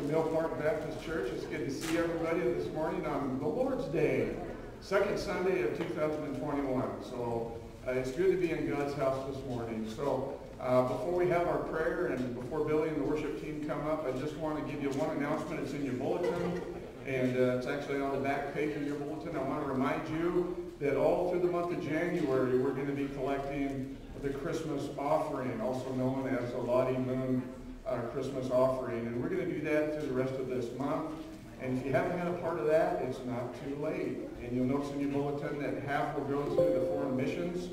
to Mill Park Baptist Church. It's good to see everybody this morning on the Lord's Day, second Sunday of 2021. So uh, it's good to be in God's house this morning. So uh, before we have our prayer and before Billy and the worship team come up, I just want to give you one announcement. It's in your bulletin, and uh, it's actually on the back page of your bulletin. I want to remind you that all through the month of January, we're going to be collecting the Christmas offering, also known as the Lottie Moon our Christmas offering. And we're going to do that through the rest of this month. And if you haven't been a part of that, it's not too late. And you'll notice in your bulletin that half will go to the foreign missions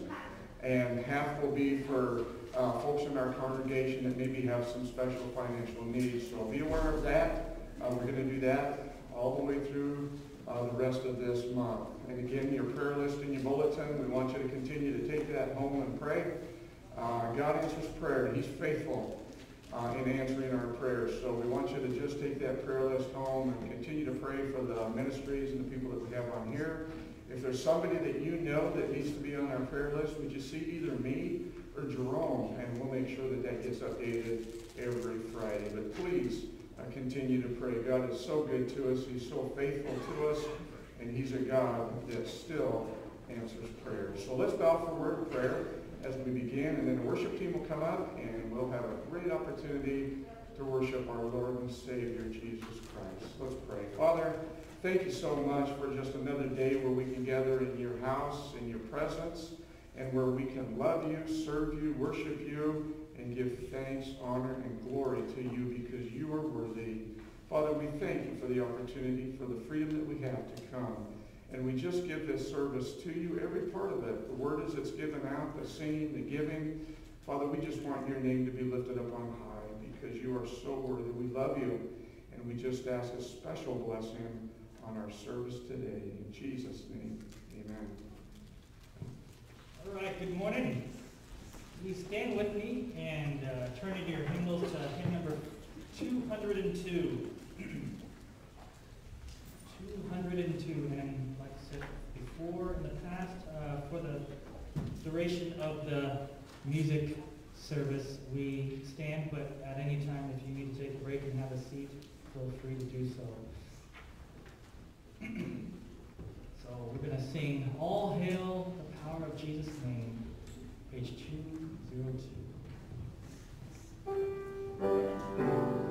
and half will be for uh, folks in our congregation that maybe have some special financial needs. So be aware of that. Uh, we're going to do that all the way through uh, the rest of this month. And again, your prayer list in your bulletin, we want you to continue to take that home and pray. Uh, God answers prayer. He's faithful uh, in answering our prayers. So we want you to just take that prayer list home and continue to pray for the ministries and the people that we have on here. If there's somebody that you know that needs to be on our prayer list, would you see either me or Jerome, and we'll make sure that that gets updated every Friday. But please uh, continue to pray. God is so good to us. He's so faithful to us, and he's a God that still answers prayers. So let's bow for word of prayer as we begin, and then the worship team will come up, and we'll have a great opportunity to worship our Lord and Savior, Jesus Christ. Let's pray. Father, thank you so much for just another day where we can gather in your house, in your presence, and where we can love you, serve you, worship you, and give thanks, honor, and glory to you because you are worthy. Father, we thank you for the opportunity, for the freedom that we have to come and we just give this service to you, every part of it. The word as it's given out, the singing, the giving. Father, we just want your name to be lifted up on high because you are so worthy. We love you. And we just ask a special blessing on our service today. In Jesus' name, amen. All right, good morning. Please stand with me and uh, turn in your hymnals to hymn number 202. 202. And before in the past, uh, for the duration of the music service, we stand, but at any time, if you need to take a break and have a seat, feel free to do so. so we're going to sing All Hail the Power of Jesus' Name, page 202.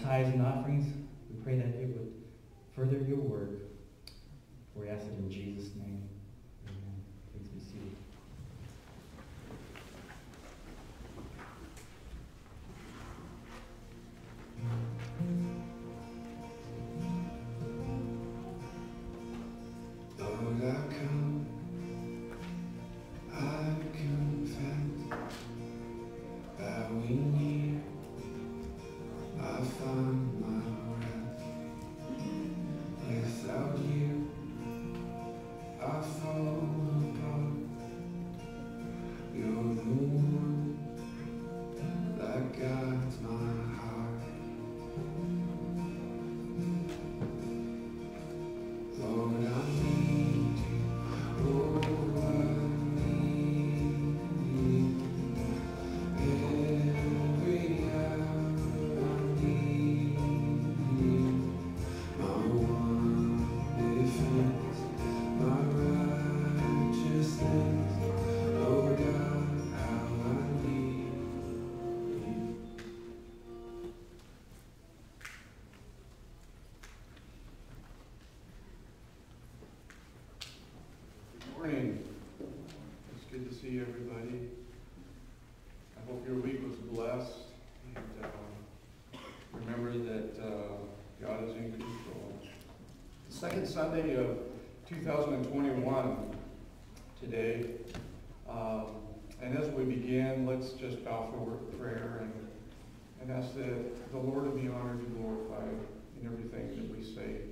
Tithes and offerings. We pray that it would further your word. We ask it in Jesus' name. Amen. Please see everybody. I hope your week was blessed. And uh, remember that uh, God is in control. The second Sunday of 2021 today. Um, and as we begin, let's just bow for prayer and, and ask that the Lord be honored and glorified in everything that we say.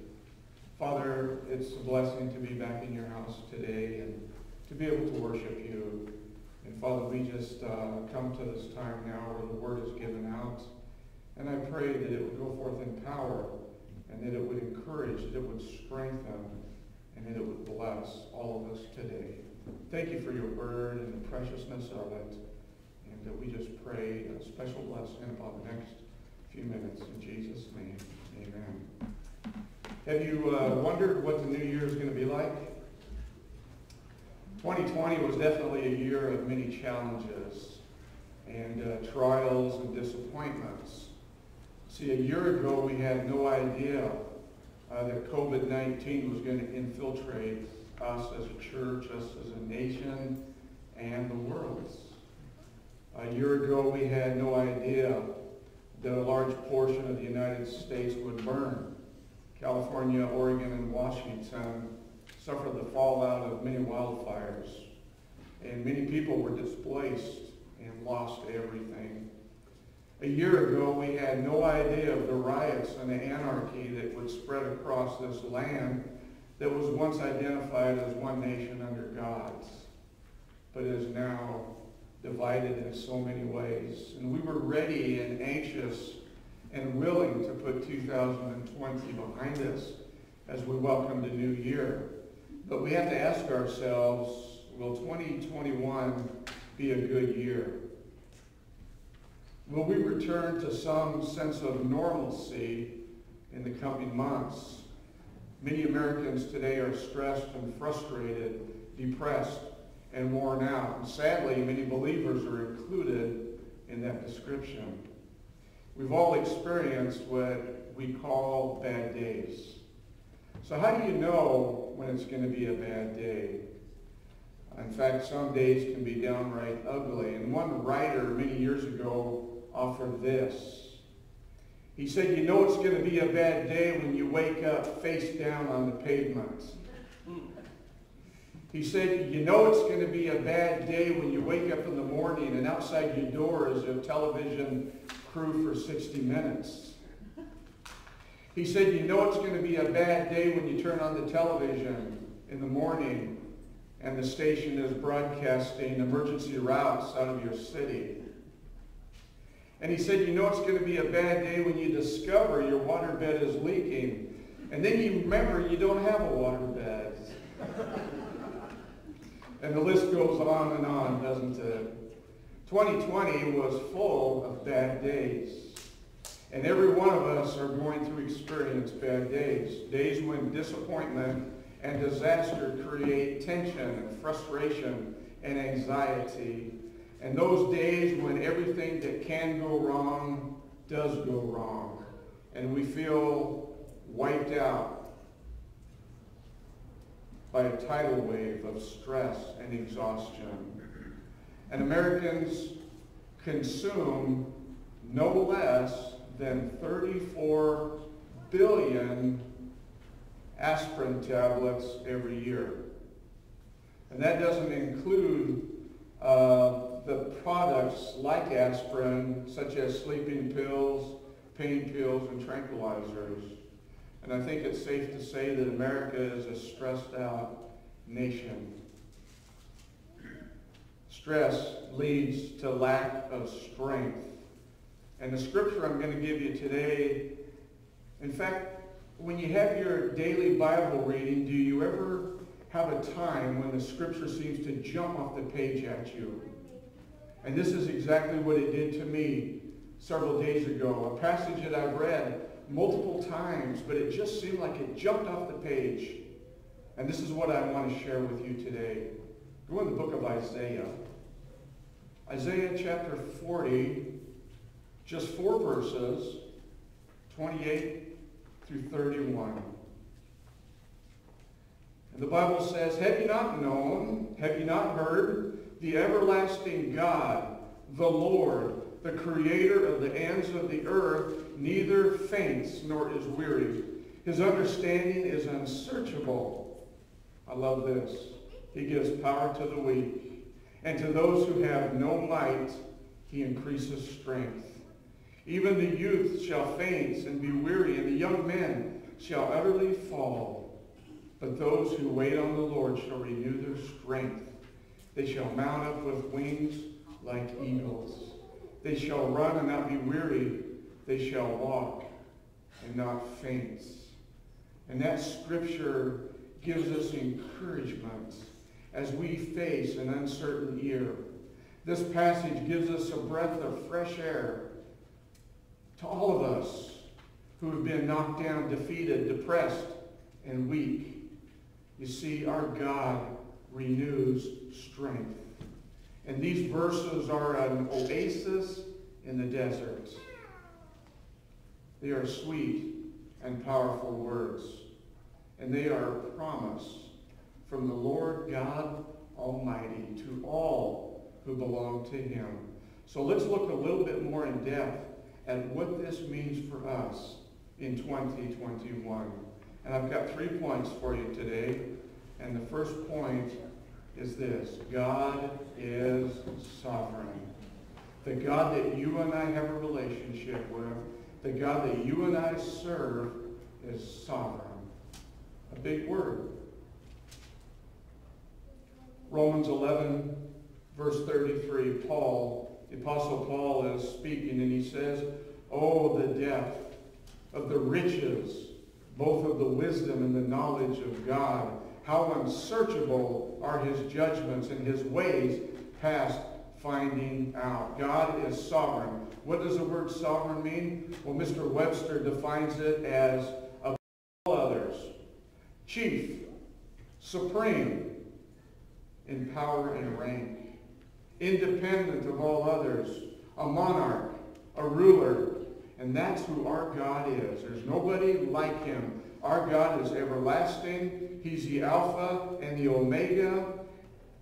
Father, it's a blessing to be back in your house today and to be able to worship you. And Father, we just uh, come to this time now where the word is given out. And I pray that it would go forth in power and that it would encourage, that it would strengthen, and that it would bless all of us today. Thank you for your word and the preciousness of it. And that we just pray a special blessing upon the next few minutes. In Jesus' name, amen. Have you uh, wondered what the new year is going to be like? 2020 was definitely a year of many challenges and uh, trials and disappointments. See, a year ago we had no idea uh, that COVID-19 was going to infiltrate us as a church, us as a nation, and the world. A year ago we had no idea that a large portion of the United States would burn. California, Oregon, and Washington suffered the fallout of many wildfires. And many people were displaced and lost everything. A year ago, we had no idea of the riots and the anarchy that would spread across this land that was once identified as one nation under God's, but is now divided in so many ways. And we were ready and anxious and willing to put 2020 behind us as we welcome the new year. But we have to ask ourselves, will 2021 be a good year? Will we return to some sense of normalcy in the coming months? Many Americans today are stressed and frustrated, depressed, and worn out. And sadly, many believers are included in that description. We've all experienced what we call bad days. So how do you know when it's going to be a bad day? In fact, some days can be downright ugly. And one writer many years ago offered this. He said, you know it's going to be a bad day when you wake up face down on the pavement. He said, you know it's going to be a bad day when you wake up in the morning and outside your door is a television crew for 60 minutes. He said, you know it's going to be a bad day when you turn on the television in the morning and the station is broadcasting emergency routes out of your city. And he said, you know it's going to be a bad day when you discover your water bed is leaking. And then you remember you don't have a water bed. and the list goes on and on, doesn't it? 2020 was full of bad days. And every one of us are going to experience bad days. Days when disappointment and disaster create tension and frustration and anxiety. And those days when everything that can go wrong does go wrong. And we feel wiped out by a tidal wave of stress and exhaustion. And Americans consume no less than 34 billion aspirin tablets every year. And that doesn't include uh, the products like aspirin, such as sleeping pills, pain pills, and tranquilizers. And I think it's safe to say that America is a stressed out nation. Stress leads to lack of strength. And the scripture I'm going to give you today, in fact, when you have your daily Bible reading, do you ever have a time when the scripture seems to jump off the page at you? And this is exactly what it did to me several days ago. A passage that I've read multiple times, but it just seemed like it jumped off the page. And this is what I want to share with you today. Go in the book of Isaiah. Isaiah chapter 40, just four verses, 28 through 31. And the Bible says, Have you not known, have you not heard, the everlasting God, the Lord, the creator of the ends of the earth, neither faints nor is weary. His understanding is unsearchable. I love this. He gives power to the weak. And to those who have no might, he increases strength. Even the youth shall faint and be weary, and the young men shall utterly fall. But those who wait on the Lord shall renew their strength. They shall mount up with wings like eagles. They shall run and not be weary. They shall walk and not faint. And that scripture gives us encouragement as we face an uncertain year. This passage gives us a breath of fresh air to all of us who have been knocked down, defeated, depressed, and weak. You see, our God renews strength. And these verses are an oasis in the desert. They are sweet and powerful words. And they are a promise from the Lord God Almighty to all who belong to him. So let's look a little bit more in depth at what this means for us in 2021. And I've got three points for you today. And the first point is this. God is sovereign. The God that you and I have a relationship with, the God that you and I serve is sovereign. A big word. Romans 11, verse 33, Paul, the Apostle Paul is speaking and he says, Oh, the depth of the riches, both of the wisdom and the knowledge of God. How unsearchable are his judgments and his ways past finding out. God is sovereign. What does the word sovereign mean? Well, Mr. Webster defines it as above all others, chief, supreme, in power and rank, independent of all others, a monarch, a ruler, and that's who our God is. There's nobody like him. Our God is everlasting. He's the Alpha and the Omega.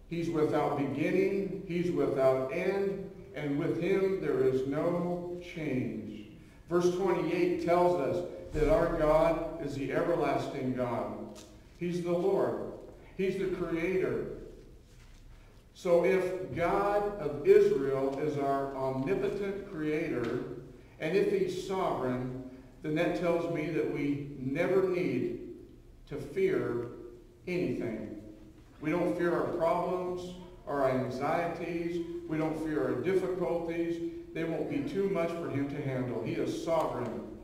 He's without beginning. He's without end. And with him there is no change. Verse 28 tells us that our God is the everlasting God. He's the Lord. He's the Creator. So if God of Israel is our omnipotent Creator, and if he's sovereign, then that tells me that we never need to fear anything. We don't fear our problems, our anxieties. We don't fear our difficulties they won't be too much for him to handle. He is sovereign.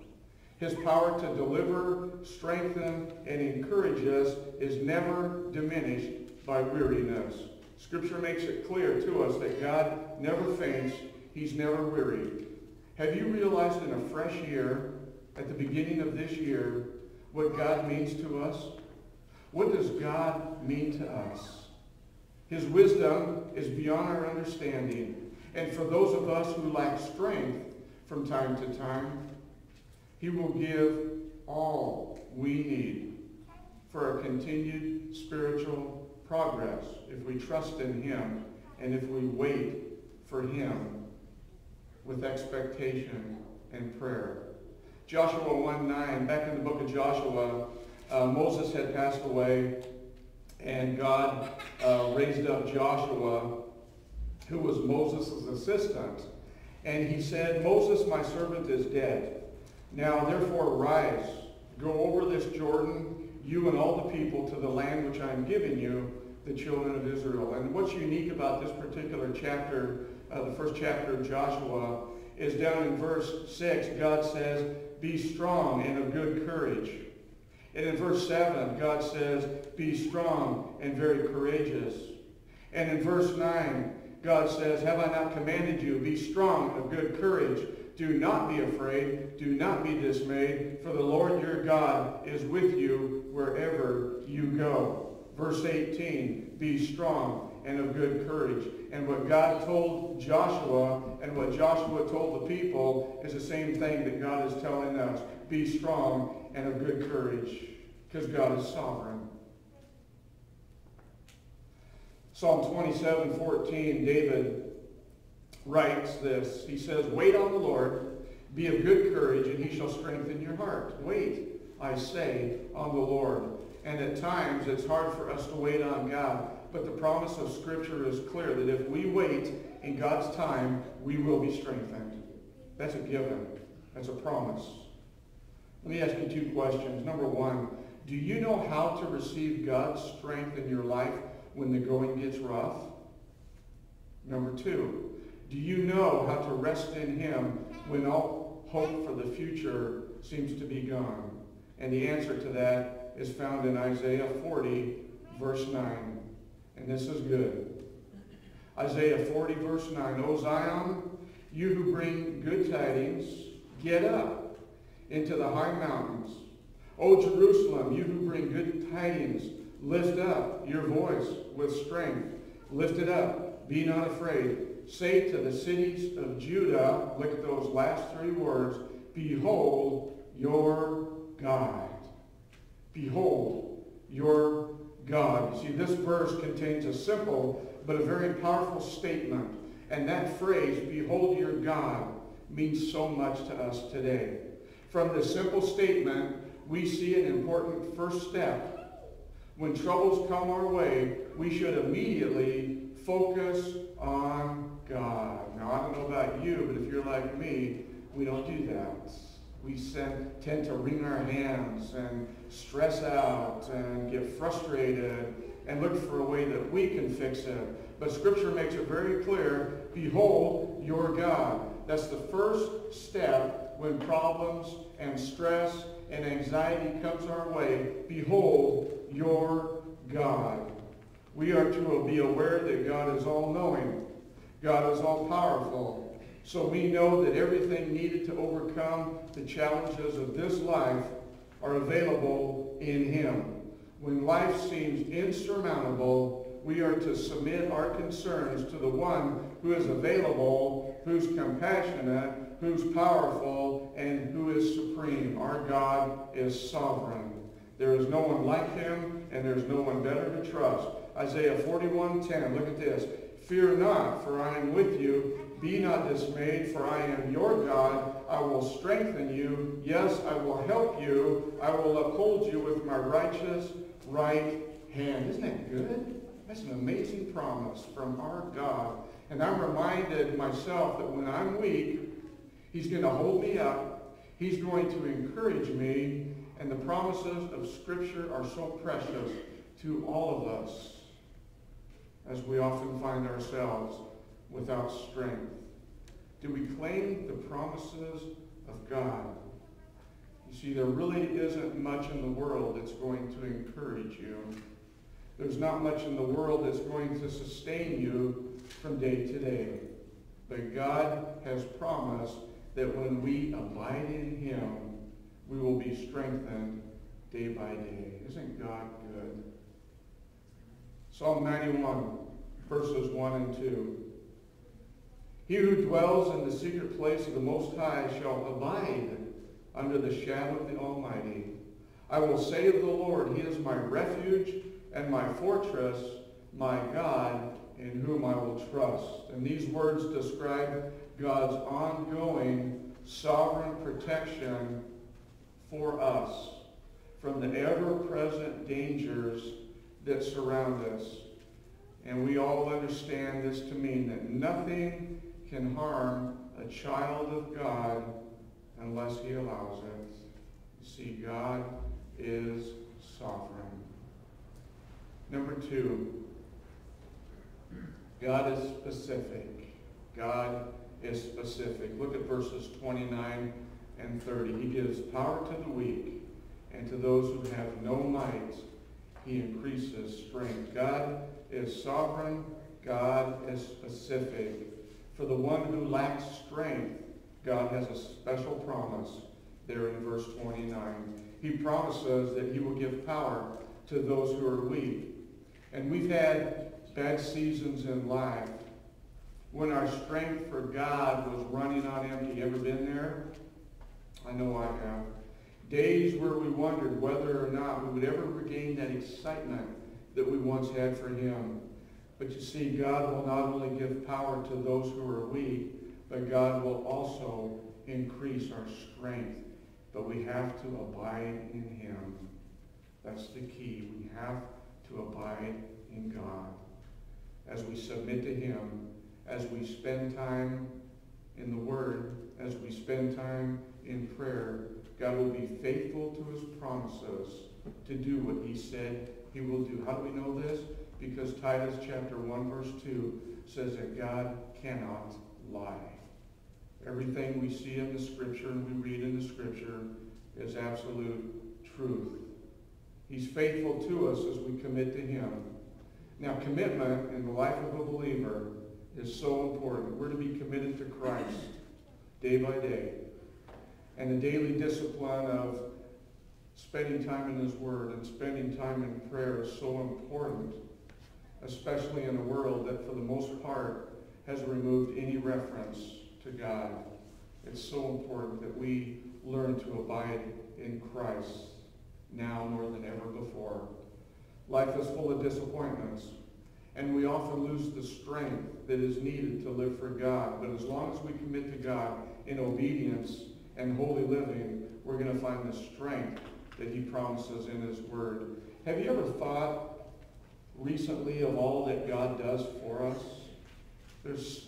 His power to deliver, strengthen, and encourage us is never diminished by weariness. Scripture makes it clear to us that God never faints. He's never weary. Have you realized in a fresh year, at the beginning of this year, what God means to us? What does God mean to us? His wisdom is beyond our understanding. And for those of us who lack strength from time to time, he will give all we need for our continued spiritual progress if we trust in him and if we wait for him with expectation and prayer. Joshua 1.9, back in the book of Joshua, uh, Moses had passed away and God uh, raised up Joshua, who was Moses' assistant. And he said, Moses, my servant, is dead. Now therefore rise, go over this Jordan, you and all the people, to the land which I am giving you, the children of Israel. And what's unique about this particular chapter, uh, the first chapter of Joshua, is down in verse 6, God says, be strong and of good courage. And in verse 7, God says, be strong and very courageous. And in verse 9, God says, have I not commanded you, be strong of good courage. Do not be afraid. Do not be dismayed, for the Lord your God is with you wherever you go. Verse 18, be strong and of good courage. And what God told Joshua and what Joshua told the people is the same thing that God is telling us. Be strong and of good courage, because God is sovereign. Psalm 27, 14, David writes this. He says, Wait on the Lord, be of good courage, and he shall strengthen your heart. Wait, I say, on the Lord. And at times it's hard for us to wait on God. But the promise of Scripture is clear that if we wait in God's time, we will be strengthened. That's a given. That's a promise. Let me ask you two questions. Number one, do you know how to receive God's strength in your life when the going gets rough? Number two, do you know how to rest in him when all hope for the future seems to be gone? And the answer to that is found in Isaiah 40, verse 9. And this is good. Isaiah 40, verse 9. O Zion, you who bring good tidings, get up into the high mountains. O Jerusalem, you who bring good tidings, lift up your voice with strength. Lift it up. Be not afraid. Say to the cities of Judah, look at those last three words, Behold your God. Behold your God. You see, this verse contains a simple but a very powerful statement. And that phrase, behold your God, means so much to us today. From this simple statement, we see an important first step. When troubles come our way, we should immediately focus on God. Now, I don't know about you, but if you're like me, we don't do that. We tend to wring our hands and stress out and get frustrated and look for a way that we can fix it. But Scripture makes it very clear, behold your God. That's the first step when problems and stress and anxiety comes our way. Behold your God. We are to be aware that God is all-knowing. God is all-powerful. So we know that everything needed to overcome the challenges of this life are available in him. When life seems insurmountable, we are to submit our concerns to the one who is available, who's compassionate, who's powerful, and who is supreme. Our God is sovereign. There is no one like him, and there's no one better to trust. Isaiah 41:10. Look at this. Fear not, for I am with you. Be not dismayed, for I am your God. I will strengthen you. Yes, I will help you. I will uphold you with my righteous right hand. Isn't that good? That's an amazing promise from our God. And I'm reminded myself that when I'm weak, he's going to hold me up. He's going to encourage me. And the promises of Scripture are so precious to all of us as we often find ourselves without strength. Do we claim the promises of God? You see, there really isn't much in the world that's going to encourage you. There's not much in the world that's going to sustain you from day to day. But God has promised that when we abide in him, we will be strengthened day by day. Isn't God good? Psalm 91, verses 1 and 2. He who dwells in the secret place of the Most High shall abide under the shadow of the Almighty. I will say of the Lord, He is my refuge and my fortress, my God, in whom I will trust. And these words describe God's ongoing sovereign protection for us from the ever-present dangers that surround us. And we all understand this to mean that nothing can harm a child of God unless he allows it. See, God is sovereign. Number two, God is specific. God is specific. Look at verses 29 and 30. He gives power to the weak, and to those who have no might, he increases strength. God is sovereign. God is specific. For the one who lacks strength, God has a special promise there in verse 29. He promises that he will give power to those who are weak. And we've had bad seasons in life when our strength for God was running on empty. Ever been there? I know I have. Days where we wondered whether or not we would ever regain that excitement that we once had for him. But you see, God will not only give power to those who are weak, but God will also increase our strength. But we have to abide in him. That's the key. We have to abide in God. As we submit to him, as we spend time in the Word, as we spend time in prayer, God will be faithful to his promises to do what he said he will do. How do we know this? Because Titus chapter 1 verse 2 says that God cannot lie. Everything we see in the scripture and we read in the scripture is absolute truth. He's faithful to us as we commit to him. Now, commitment in the life of a believer is so important. We're to be committed to Christ day by day. And the daily discipline of spending time in his word and spending time in prayer is so important, especially in a world that for the most part has removed any reference to God. It's so important that we learn to abide in Christ now more than ever before. Life is full of disappointments, and we often lose the strength that is needed to live for God. But as long as we commit to God in obedience and holy living, we're going to find the strength that he promises in his word. Have you ever thought recently of all that God does for us? There's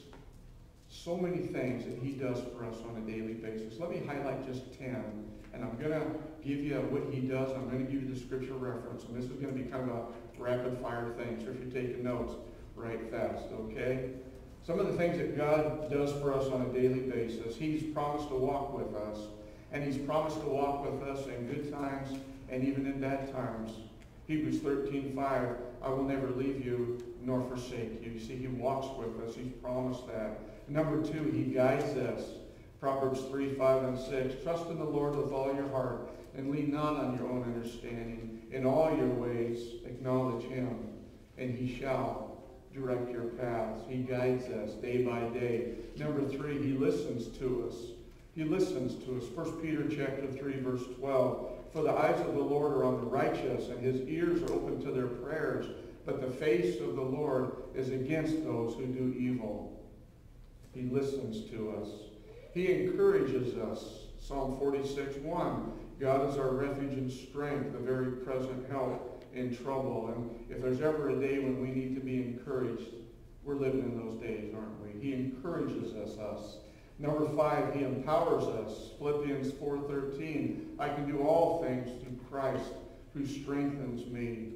so many things that he does for us on a daily basis. Let me highlight just 10. And I'm going to give you what he does. I'm going to give you the scripture reference. And this is going to be kind of a rapid fire thing. So if you're taking notes, write fast, okay? Some of the things that God does for us on a daily basis. He's promised to walk with us. And he's promised to walk with us in good times and even in bad times. Hebrews 13, 5, I will never leave you nor forsake you. You see, he walks with us. He's promised that. Number two, he guides us. Proverbs 3, 5, and 6. Trust in the Lord with all your heart and lean not on your own understanding. In all your ways acknowledge him, and he shall direct your paths. He guides us day by day. Number three, he listens to us. He listens to us. 1 Peter chapter 3, verse 12. For the eyes of the Lord are on the righteous, and his ears are open to their prayers. But the face of the Lord is against those who do evil. He listens to us. He encourages us. Psalm 46, 1. God is our refuge and strength, the very present help in trouble. And if there's ever a day when we need to be encouraged, we're living in those days, aren't we? He encourages us. us. Number five, he empowers us. Philippians 4.13, I can do all things through Christ who strengthens me.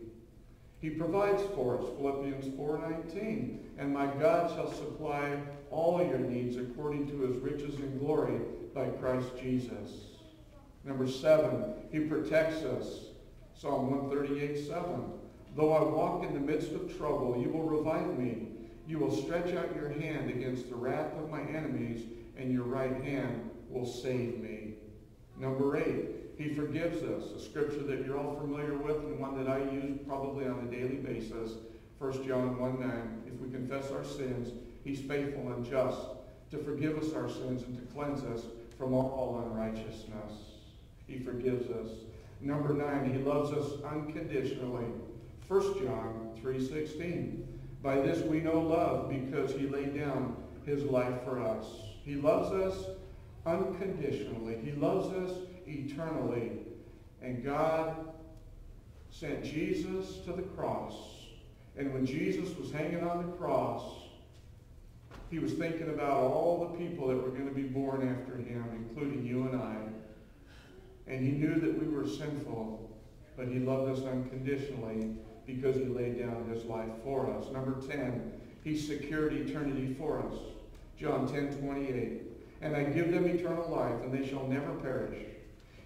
He provides for us. Philippians 4.19, and my God shall supply all your needs according to his riches and glory by Christ Jesus. Number seven, he protects us. Psalm 138, 7. Though I walk in the midst of trouble, you will revive me. You will stretch out your hand against the wrath of my enemies, and your right hand will save me. Number eight, he forgives us. A scripture that you're all familiar with and one that I use probably on a daily basis. 1 John 1 9. If we confess our sins, he's faithful and just to forgive us our sins and to cleanse us from all unrighteousness. He forgives us. Number nine, he loves us unconditionally. 1 John 3.16. By this we know love because he laid down his life for us. He loves us unconditionally. He loves us eternally. And God sent Jesus to the cross. And when Jesus was hanging on the cross, he was thinking about all the people that were going to be born after him, including you and I. And he knew that we were sinful, but he loved us unconditionally because he laid down his life for us. Number 10, he secured eternity for us. John 10, 28. And I give them eternal life, and they shall never perish.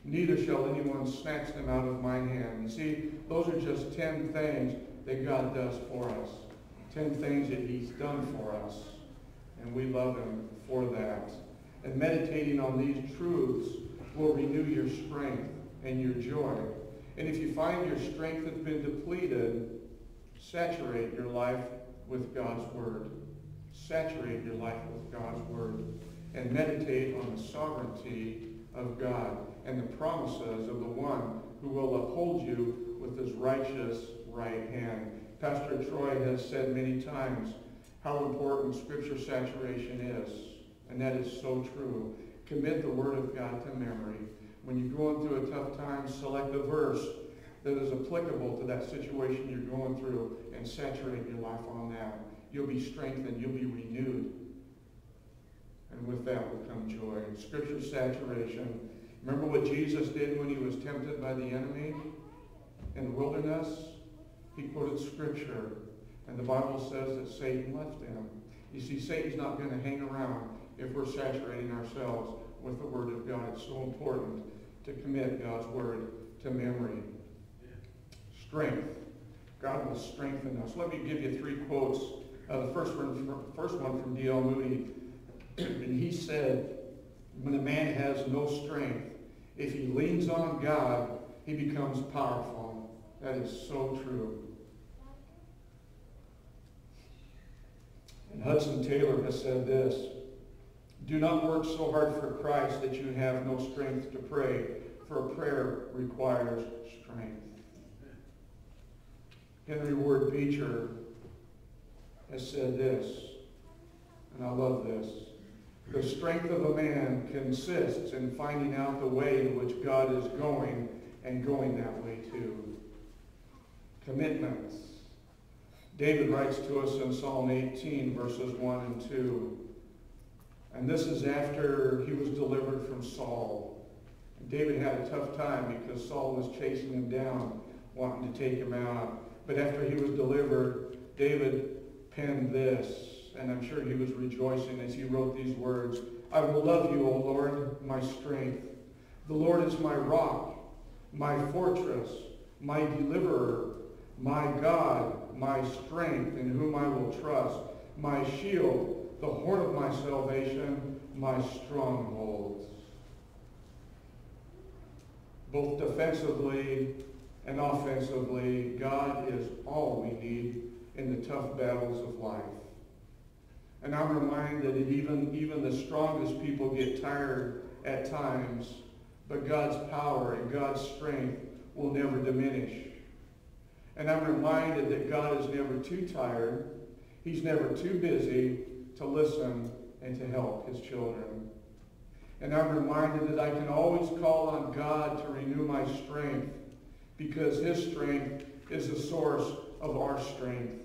Neither shall anyone snatch them out of my hand. You see, those are just 10 things that God does for us. 10 things that he's done for us. And we love him for that. And meditating on these truths will renew your strength and your joy. And if you find your strength has been depleted, saturate your life with God's Word. Saturate your life with God's Word. And meditate on the sovereignty of God and the promises of the one who will uphold you with his righteous right hand. Pastor Troy has said many times how important Scripture saturation is. And that is so true. Commit the Word of God to memory. When you're going through a tough time, select a verse that is applicable to that situation you're going through and saturate your life on that. You'll be strengthened. You'll be renewed. And with that will come joy. Scripture saturation. Remember what Jesus did when he was tempted by the enemy in the wilderness? He quoted Scripture. And the Bible says that Satan left him. You see, Satan's not going to hang around if we're saturating ourselves with the Word of God. It's so important to commit God's Word to memory. Strength. God will strengthen us. Let me give you three quotes. Uh, the first one, first one from D.L. Moody. and he said, when a man has no strength, if he leans on God, he becomes powerful. That is so true. And Hudson Taylor has said this, do not work so hard for Christ that you have no strength to pray, for prayer requires strength. Henry Ward Beecher has said this, and I love this. The strength of a man consists in finding out the way in which God is going and going that way too. Commitments. David writes to us in Psalm 18, verses 1 and 2. And this is after he was delivered from Saul. David had a tough time because Saul was chasing him down, wanting to take him out. But after he was delivered, David penned this, and I'm sure he was rejoicing as he wrote these words. I will love you, O Lord, my strength. The Lord is my rock, my fortress, my deliverer, my God, my strength, in whom I will trust, my shield, the horn of my salvation, my stronghold. Both defensively and offensively, God is all we need in the tough battles of life. And I'm reminded that even, even the strongest people get tired at times, but God's power and God's strength will never diminish. And I'm reminded that God is never too tired. He's never too busy to listen and to help his children. And I'm reminded that I can always call on God to renew my strength because his strength is the source of our strength.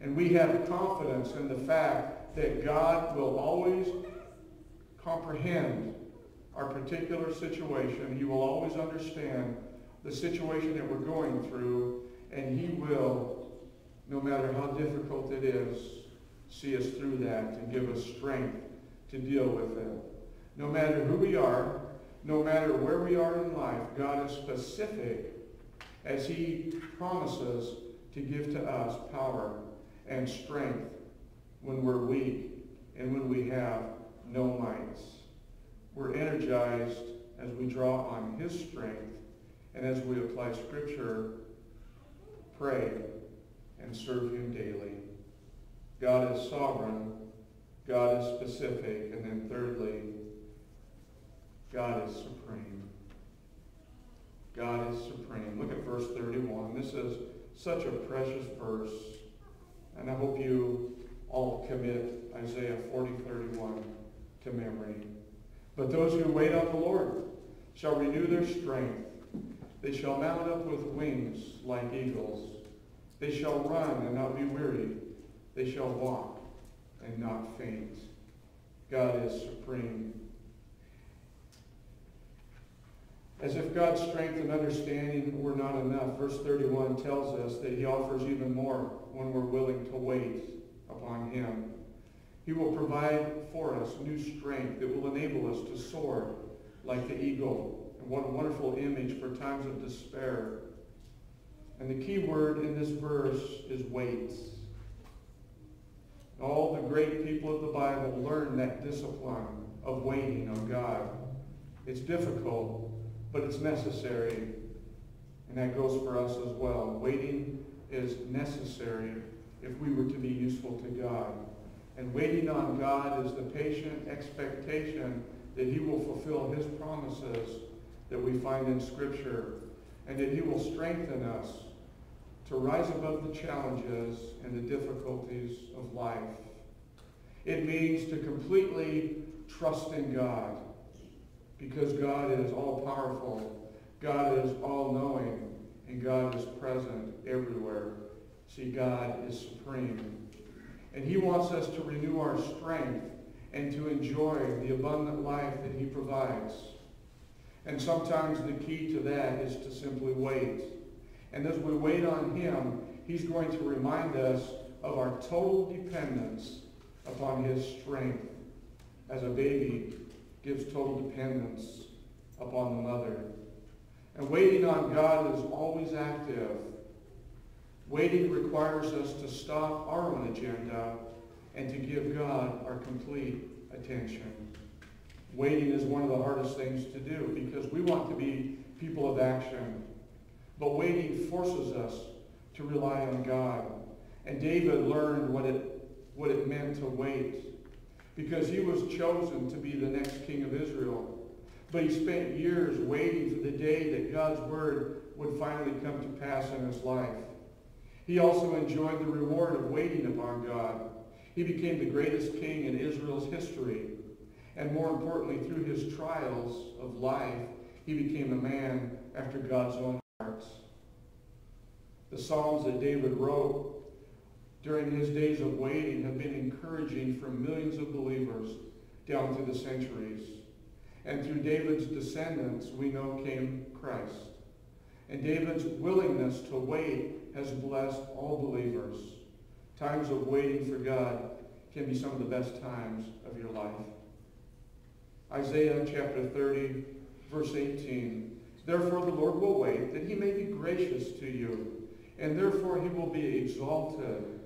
And we have confidence in the fact that God will always comprehend our particular situation. He will always understand the situation that we're going through, and he will, no matter how difficult it is, see us through that and give us strength to deal with it. No matter who we are, no matter where we are in life, God is specific as he promises to give to us power and strength when we're weak and when we have no mights. We're energized as we draw on his strength and as we apply scripture, pray, and serve him daily. God is sovereign. God is specific. And then thirdly, God is supreme. God is supreme. Look at verse 31. This is such a precious verse. And I hope you all commit Isaiah 40, 31 to memory. But those who wait on the Lord shall renew their strength. They shall mount up with wings like eagles. They shall run and not be weary. They shall walk and not faint. God is supreme. As if God's strength and understanding were not enough, verse 31 tells us that he offers even more when we're willing to wait upon him. He will provide for us new strength that will enable us to soar like the eagle. And what a wonderful image for times of despair. And the key word in this verse is wait. All the great people of the Bible learned that discipline of waiting on God. It's difficult, but it's necessary. And that goes for us as well. Waiting is necessary if we were to be useful to God. And waiting on God is the patient expectation that he will fulfill his promises that we find in Scripture and that he will strengthen us to rise above the challenges and the difficulties of life. It means to completely trust in God because God is all-powerful, God is all-knowing, and God is present everywhere. See, God is supreme. And he wants us to renew our strength and to enjoy the abundant life that he provides. And sometimes the key to that is to simply wait. And as we wait on him, he's going to remind us of our total dependence upon his strength as a baby gives total dependence upon the mother. And waiting on God is always active. Waiting requires us to stop our own agenda and to give God our complete attention. Waiting is one of the hardest things to do because we want to be people of action. But waiting forces us to rely on God. And David learned what it, what it meant to wait because he was chosen to be the next king of Israel. But he spent years waiting for the day that God's word would finally come to pass in his life. He also enjoyed the reward of waiting upon God. He became the greatest king in Israel's history. And more importantly, through his trials of life, he became a man after God's own heart. The Psalms that David wrote during his days of waiting have been encouraging for millions of believers down through the centuries. And through David's descendants, we know came Christ. And David's willingness to wait has blessed all believers. Times of waiting for God can be some of the best times of your life. Isaiah chapter 30, verse 18. Therefore the Lord will wait, that he may be gracious to you, and therefore he will be exalted,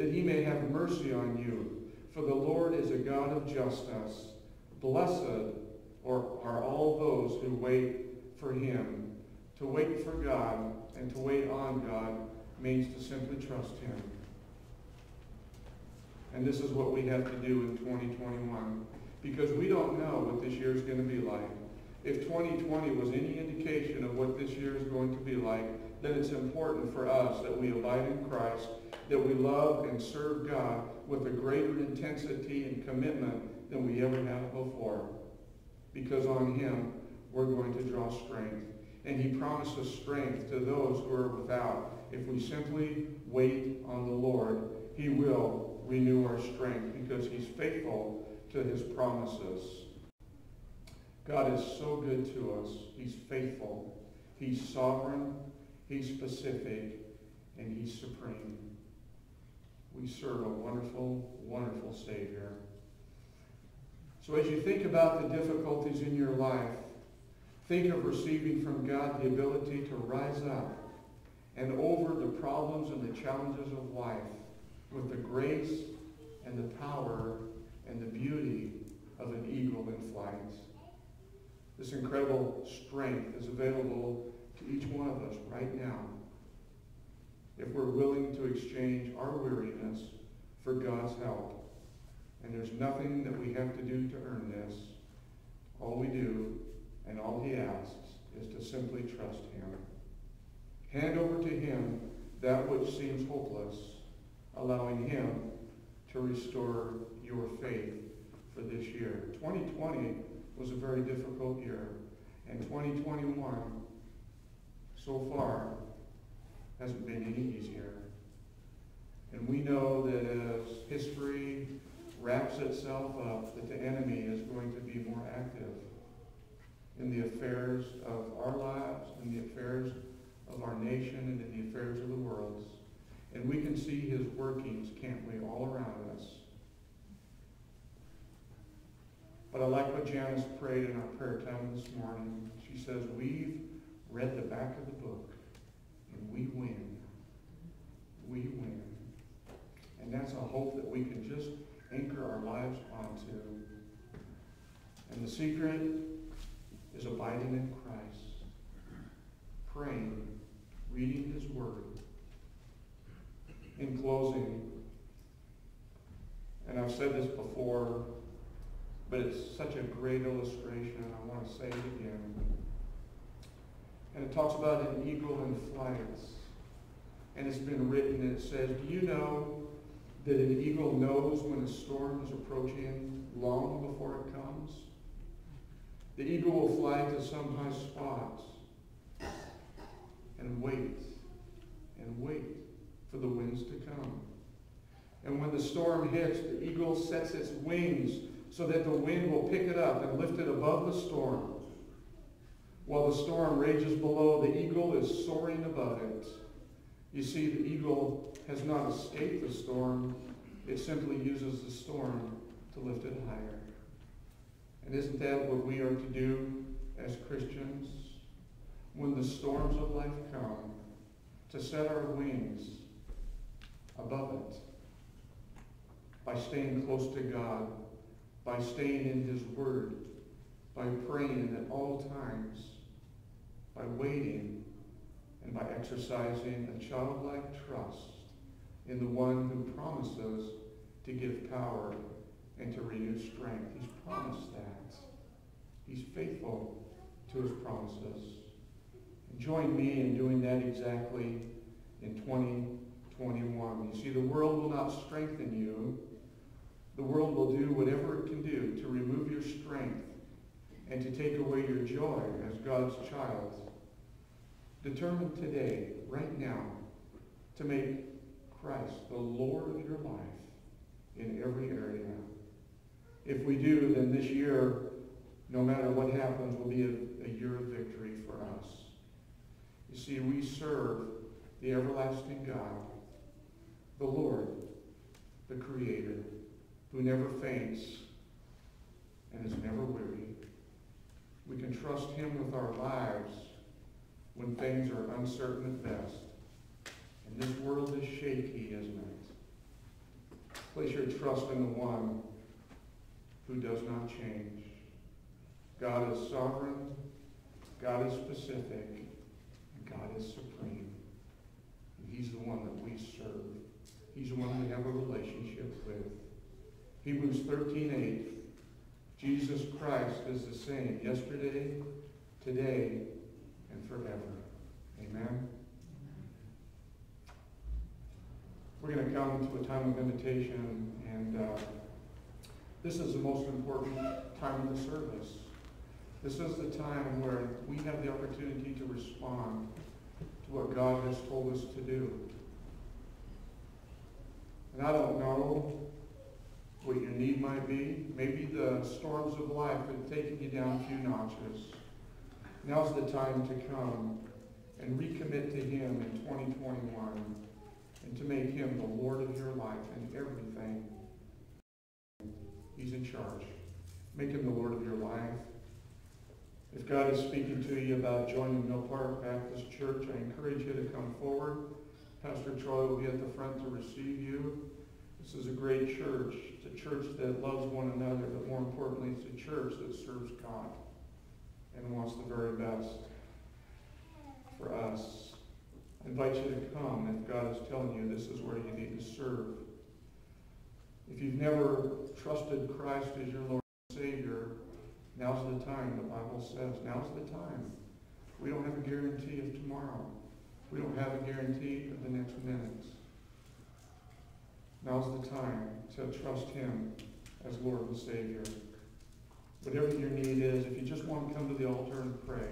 that he may have mercy on you. For the Lord is a God of justice. Blessed are all those who wait for him. To wait for God and to wait on God means to simply trust him. And this is what we have to do in 2021 because we don't know what this year is going to be like. If 2020 was any indication of what this year is going to be like, then it's important for us that we abide in Christ, that we love and serve God with a greater intensity and commitment than we ever have before. Because on him, we're going to draw strength. And he promises strength to those who are without. If we simply wait on the Lord, he will renew our strength because he's faithful to his promises. God is so good to us. He's faithful. He's sovereign. He's specific. And he's supreme. We serve a wonderful, wonderful Savior. So as you think about the difficulties in your life, think of receiving from God the ability to rise up and over the problems and the challenges of life with the grace and the power and the beauty of an eagle in flight. This incredible strength is available to each one of us right now if we're willing to exchange our weariness for God's help. And there's nothing that we have to do to earn this. All we do and all he asks is to simply trust him. Hand over to him that which seems hopeless, allowing him to restore your faith for this year. 2020 was a very difficult year, and 2021 so far hasn't been any easier. And we know that as history wraps itself up, that the enemy is going to be more active in the affairs of our lives, in the affairs of our nation, and in the affairs of the world. And we can see his workings, can't we, all around us. But I like what Janice prayed in our prayer time this morning. She says, we've read the back of the book, we win. We win. And that's a hope that we can just anchor our lives onto. And the secret is abiding in Christ, praying, reading his word. In closing, and I've said this before, but it's such a great illustration, and I want to say it again. And it talks about an eagle in flight. And it's been written, and it says, do you know that an eagle knows when a storm is approaching long before it comes? The eagle will fly to some high spot and wait and wait for the winds to come. And when the storm hits, the eagle sets its wings so that the wind will pick it up and lift it above the storm. While the storm rages below, the eagle is soaring above it. You see, the eagle has not escaped the storm. It simply uses the storm to lift it higher. And isn't that what we are to do as Christians? When the storms of life come, to set our wings above it by staying close to God, by staying in his word, by praying at all times, by waiting, and by exercising a childlike trust in the one who promises to give power and to renew strength. He's promised that. He's faithful to his promises. And join me in doing that exactly in 2021. You see, the world will not strengthen you. The world will do whatever it can do to remove your strength and to take away your joy as God's child. Determine today, right now, to make Christ the Lord of your life in every area. If we do, then this year, no matter what happens, will be a, a year of victory for us. You see, we serve the everlasting God, the Lord, the Creator, who never faints and is never weary. We can trust him with our lives when things are uncertain at best. And this world is shaky, isn't it? Place your trust in the one who does not change. God is sovereign, God is specific, and God is supreme. And he's the one that we serve. He's the one we have a relationship with. Hebrews 13, 8. Jesus Christ is the same yesterday, today, and forever. Amen. We're going to come to a time of invitation, and uh, this is the most important time of the service. This is the time where we have the opportunity to respond to what God has told us to do. And I don't know what your need might be. Maybe the storms of life have taken you down a few notches. Now's the time to come and recommit to Him in 2021 and to make him the Lord of your life and everything. He's in charge. Make him the Lord of your life. If God is speaking to you about joining Mill Park Baptist Church, I encourage you to come forward. Pastor Troy will be at the front to receive you. This is a great church. It's a church that loves one another, but more importantly, it's a church that serves God and wants the very best for us. I invite you to come if God is telling you this is where you need to serve. If you've never trusted Christ as your Lord and Savior, now's the time. The Bible says now's the time. We don't have a guarantee of tomorrow. We don't have a guarantee of the next minute. Now's the time to trust Him as Lord and Savior. Whatever your need is, if you just want to come to the altar and pray,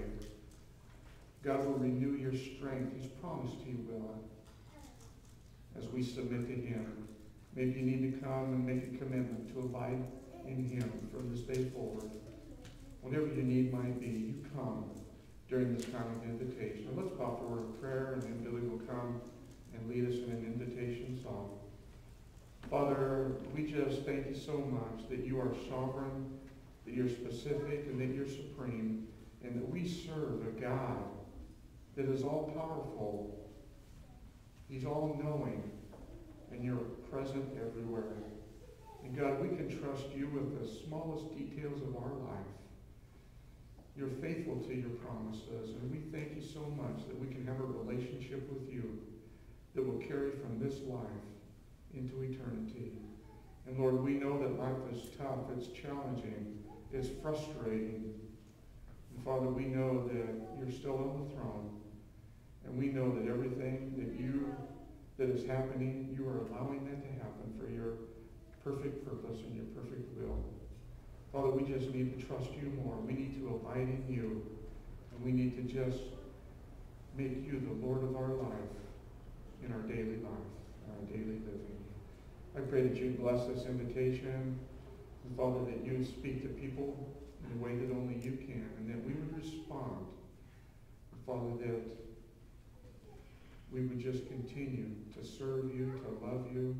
God will renew your strength. He's promised He will as we submit to Him. Maybe you need to come and make a commitment to abide in Him from this day forward. Whatever your need might be, you come during this time of invitation. Let's bow word of prayer, and then Billy will come and lead us in an invitation song. Father, we just thank you so much that you are sovereign, that you're specific, and that you're supreme, and that we serve a God that is all powerful. He's all knowing, and you're present everywhere. And God, we can trust you with the smallest details of our life. You're faithful to your promises, and we thank you so much that we can have a relationship with you that will carry from this life into eternity. And Lord, we know that life is tough, it's challenging, it's frustrating. And Father, we know that you're still on the throne. And we know that everything that you that is happening, you are allowing that to happen for your perfect purpose and your perfect will. Father, we just need to trust you more. We need to abide in you. And we need to just make you the Lord of our life in our daily life, our daily living. I pray that you bless this invitation. And Father, that you speak to people in a way that only you can, and that we would respond. And Father, that we would just continue to serve you, to love you,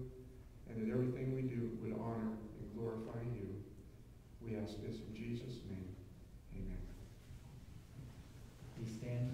and that everything we do would honor and glorify you. We ask this in Jesus' name. Amen. We stand,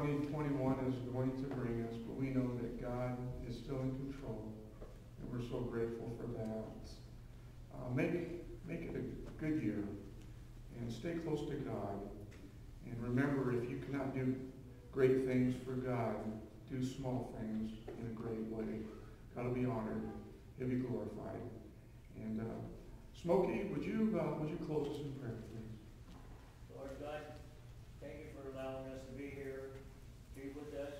2021 is going to bring us, but we know that God is still in control. And we're so grateful for that. Uh, make, make it a good year. And stay close to God. And remember, if you cannot do great things for God, do small things in a great way. God will be honored. He'll be glorified. And uh, Smokey, would you, uh, would you close us in prayer, please? Lord God, thank you for allowing us to be here, be with us.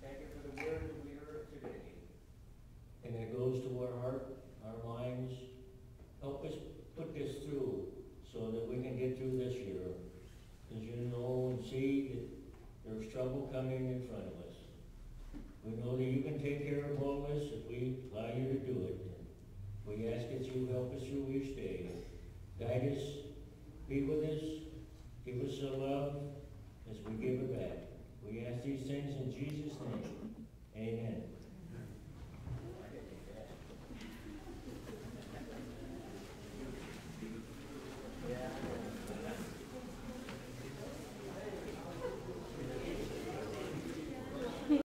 Thank you for the word that we heard today. And it goes to our heart, our minds. Help us put this through so that we can get through this year. As you know and see that there's trouble coming in front of us. We know that you can take care of all this if we allow you to do it. We ask that you help us through each day. Guide us, be with us, Give us a love as we give it back. We ask these things in Jesus' name. Amen.